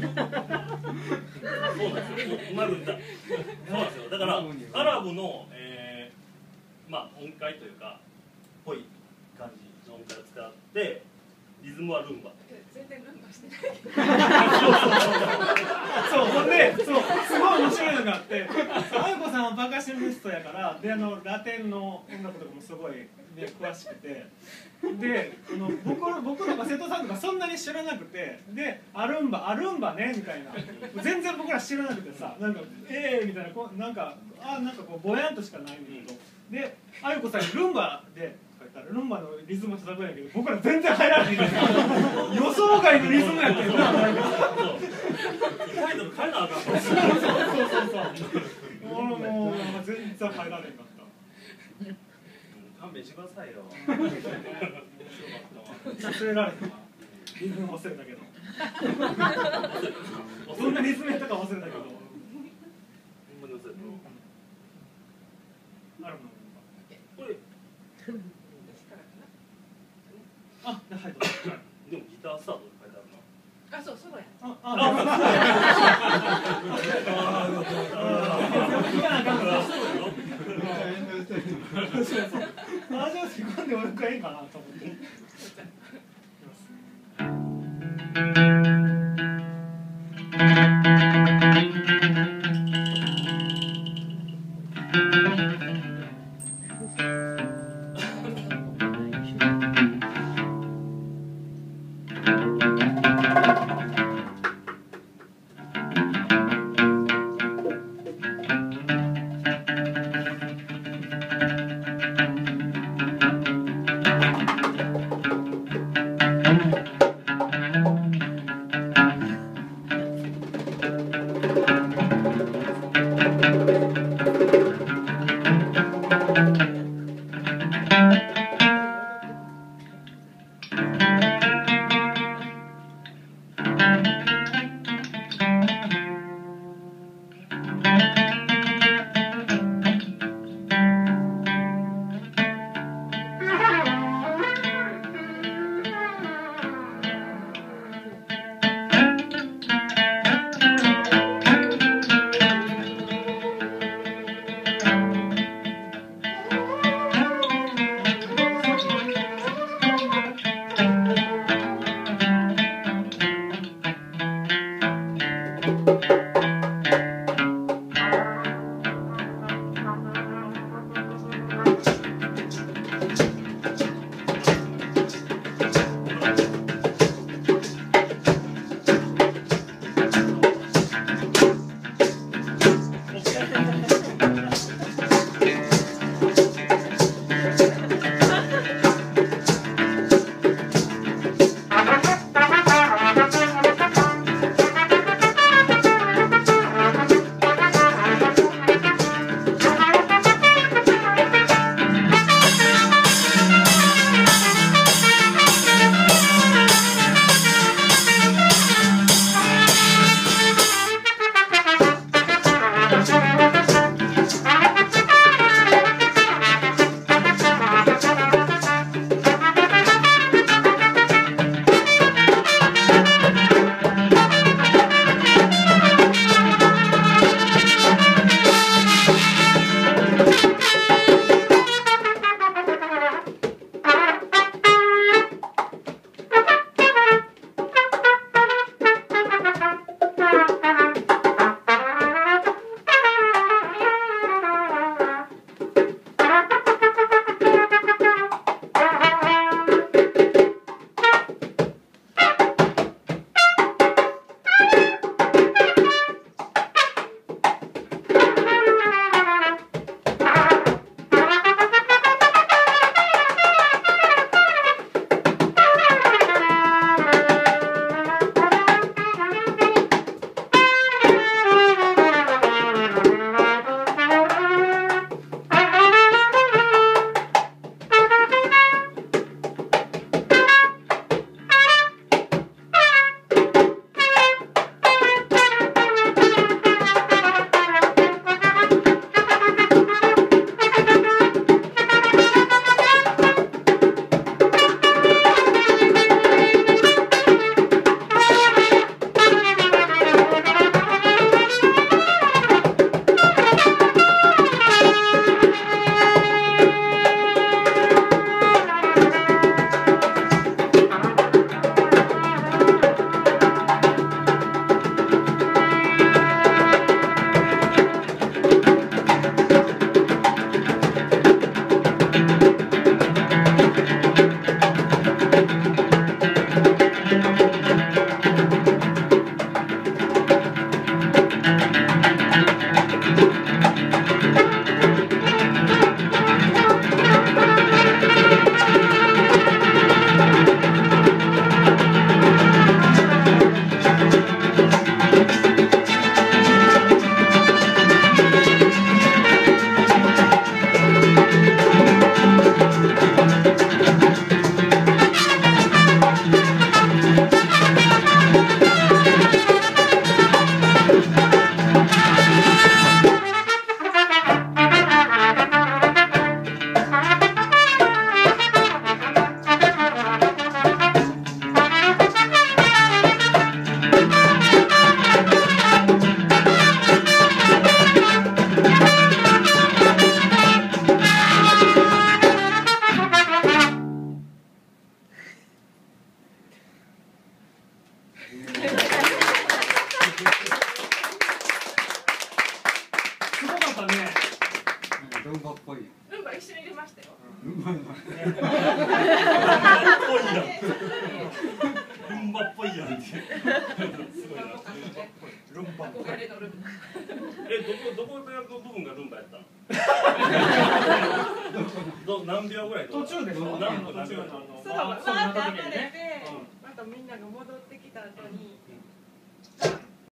なんですよ。うまくいったそうなんですよ。だからアラブの、えー、まあ音階というかぽい感じの音階を使ってリズムはルンバ。全然ルンバしてない。そうほんでそうすごい面白いのがあってあやこさんはパーカショニストやからであのラテンの音楽とかもすごい、ね、詳しくて。であの僕僕とか瀬戸さんとかそんなに知らなくてでアルンバアルンバねみたいな。全然僕ら知らなくてさなんかええー、みたいなこなんかあなんかこうぼやんとしかないんだけど。であゆこさんにルンバでルンバのリズム叩くんやけど僕ら全然入らない予想外のリズムや変えなあかんそう。そうそうそう俺もう全然入らないかった。勘弁してくださいよ。忘れられたリズム忘れたけど。どんなリズムやったか忘れたけど。あるのこれあ、はい、でもギタースタートって書いてあるな。あ、そう、ソロや。あ、あ、あ、あ、じゃあ、ルンバっぽいルンバ一緒に入れましたよ。ルンバっぽいやんルンバっぽいやんってすごいな。ルンバ憧れのルンバえどこどこでやる部分がルンバやったのど何秒ぐらい途中で何分何秒途中のあのそうまあそうな。ったわーっれてまたみんな。が戻ってきた後に